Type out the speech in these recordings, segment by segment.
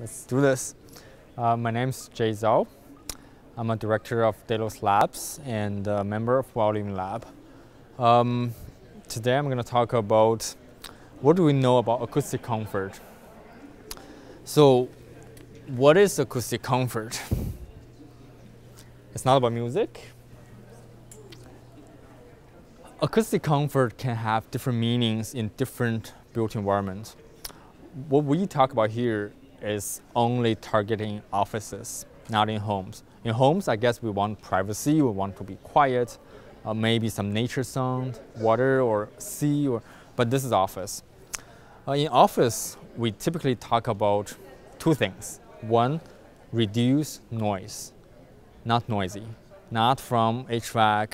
let's do this. Uh, my name's Jie Zhao. I'm a director of Delos Labs and a member of Well Living Lab. Um, today I'm going to talk about what do we know about acoustic comfort. So, what is acoustic comfort? It's not about music. Acoustic comfort can have different meanings in different built environments. What we talk about here is only targeting offices, not in homes. In homes, I guess we want privacy, we want to be quiet, uh, maybe some nature sound, water or sea, or, but this is office. Uh, in office, we typically talk about two things. One, reduce noise, not noisy, not from HVAC,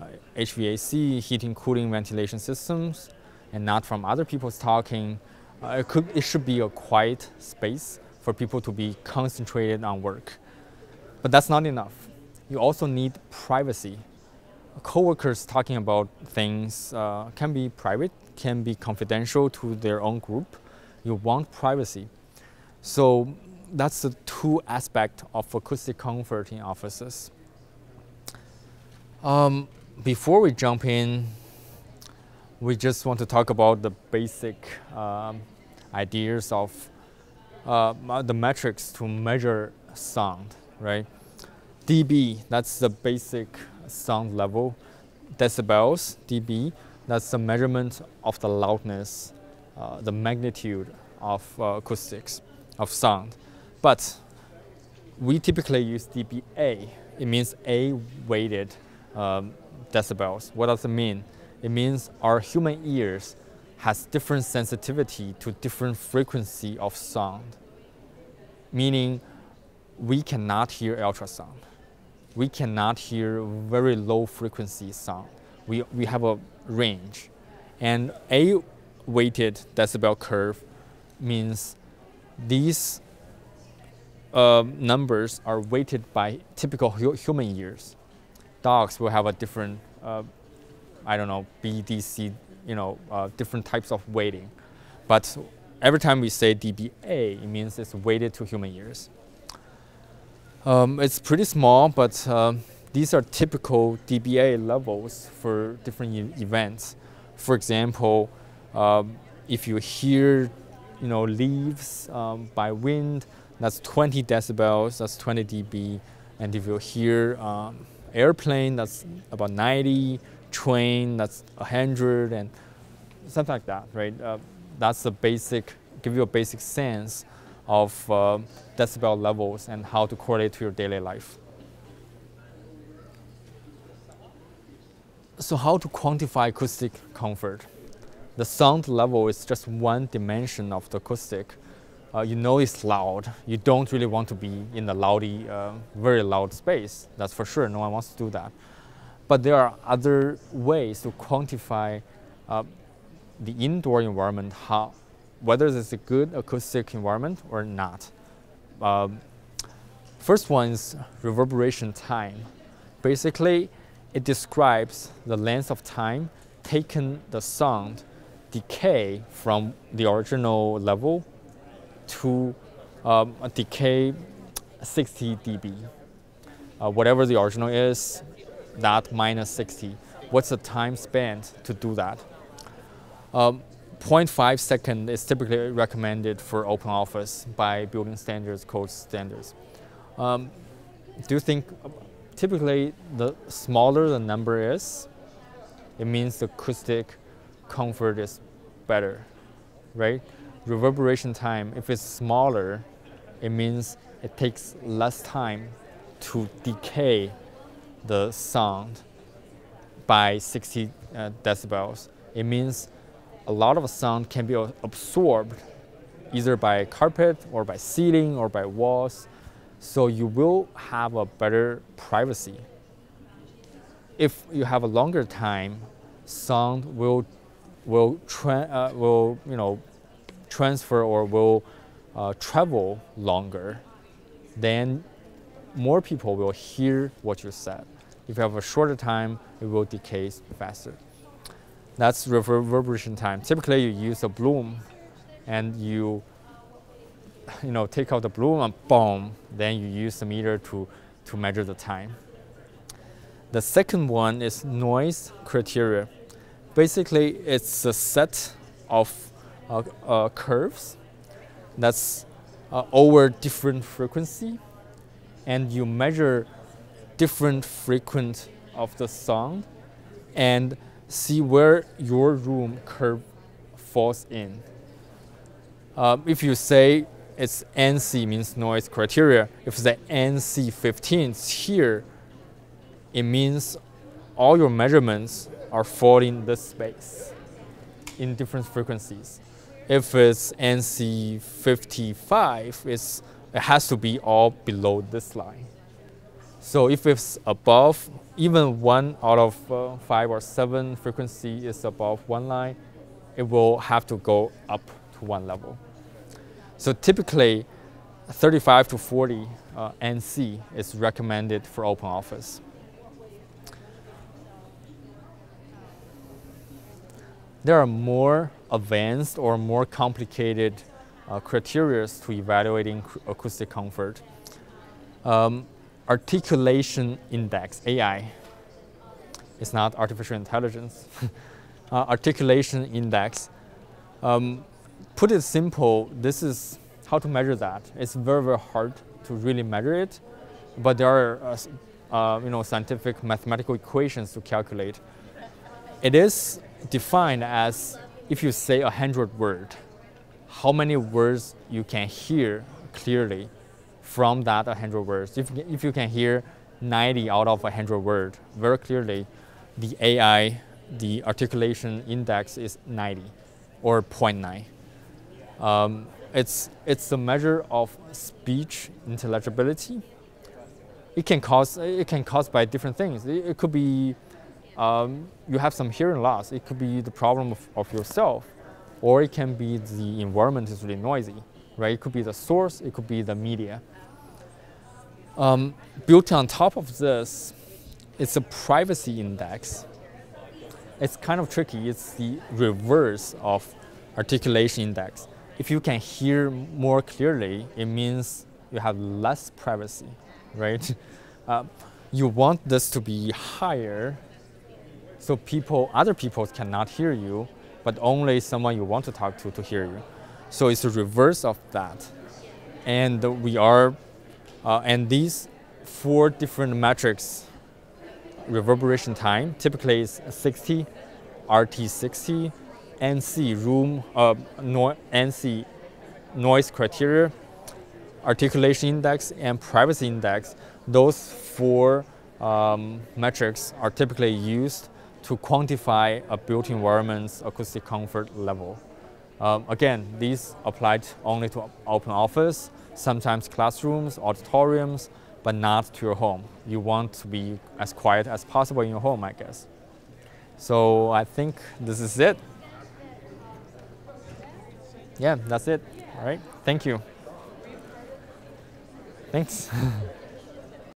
uh, HVAC, heating, cooling, ventilation systems, and not from other people's talking, uh, it, could, it should be a quiet space for people to be concentrated on work. But that's not enough. You also need privacy. Coworkers talking about things uh, can be private, can be confidential to their own group. You want privacy. So that's the two aspect of acoustic comfort in offices. Um, before we jump in, we just want to talk about the basic um, ideas of uh, the metrics to measure sound, right? dB, that's the basic sound level. Decibels, dB, that's the measurement of the loudness, uh, the magnitude of uh, acoustics, of sound. But we typically use dBA. It means A weighted um, decibels. What does it mean? It means our human ears has different sensitivity to different frequency of sound. Meaning, we cannot hear ultrasound. We cannot hear very low frequency sound. We, we have a range. And A weighted decibel curve means these uh, numbers are weighted by typical hu human ears. Dogs will have a different, uh, I don't know, BDC you know, uh, different types of weighting. But every time we say dBA, it means it's weighted to human ears. Um, it's pretty small, but uh, these are typical dBA levels for different events. For example, um, if you hear, you know, leaves um, by wind, that's 20 decibels, that's 20 dB. And if you hear um, airplane, that's about 90 train that's 100 and something like that, right? Uh, that's the basic, give you a basic sense of uh, decibel levels and how to correlate to your daily life. So how to quantify acoustic comfort? The sound level is just one dimension of the acoustic. Uh, you know it's loud. You don't really want to be in a loudy, uh, very loud space. That's for sure. No one wants to do that. But there are other ways to quantify uh, the indoor environment, how, whether it's a good acoustic environment or not. Um, first one is reverberation time. Basically, it describes the length of time taken the sound decay from the original level to um, a decay 60 dB. Uh, whatever the original is, that minus 60. What's the time spent to do that? Um, 0.5 second is typically recommended for open office by building standards, code standards. Um, do you think typically the smaller the number is, it means the acoustic comfort is better, right? Reverberation time, if it's smaller, it means it takes less time to decay the sound by 60 uh, decibels. It means a lot of sound can be absorbed either by carpet or by ceiling or by walls. So you will have a better privacy. If you have a longer time, sound will will uh, will you know transfer or will uh, travel longer. Then more people will hear what you said. If you have a shorter time, it will decay faster. That's reverberation time. Typically, you use a bloom and you you know, take out the blue and boom, then you use the meter to, to measure the time. The second one is noise criteria. Basically, it's a set of uh, uh, curves that's uh, over different frequency, and you measure different frequent of the sound and see where your room curve falls in. Um, if you say it's NC means noise criteria, if the NC 15 is here, it means all your measurements are falling this space in different frequencies. If it's NC 55, it's, it has to be all below this line. So if it's above, even one out of uh, five or seven frequency is above one line, it will have to go up to one level. So typically, 35 to 40 uh, NC is recommended for open office. There are more advanced or more complicated uh, criteria to evaluating acoustic comfort. Um, articulation index, AI, it's not artificial intelligence. uh, articulation index, um, put it simple, this is how to measure that. It's very, very hard to really measure it, but there are uh, uh, you know, scientific mathematical equations to calculate. It is defined as if you say a hundred word, how many words you can hear clearly from that 100 words. If, if you can hear 90 out of 100 words very clearly, the AI, the articulation index is 90 or 0.9. Um, it's, it's a measure of speech intelligibility. It can cause, it can cause by different things. It, it could be um, you have some hearing loss. It could be the problem of, of yourself, or it can be the environment is really noisy, right? It could be the source, it could be the media. Um, built on top of this, it's a privacy index. It's kind of tricky. It's the reverse of articulation index. If you can hear more clearly, it means you have less privacy, right? Uh, you want this to be higher so people, other people cannot hear you, but only someone you want to talk to to hear you. So it's the reverse of that. And we are, uh, and these four different metrics, reverberation time, typically is 60, RT60, NC, room, uh, no, NC, noise criteria, articulation index, and privacy index. Those four um, metrics are typically used to quantify a built environment's acoustic comfort level. Um, again, these applied only to open office, sometimes classrooms, auditoriums, but not to your home. You want to be as quiet as possible in your home, I guess. So I think this is it. Yeah, that's it. All right, thank you. Thanks.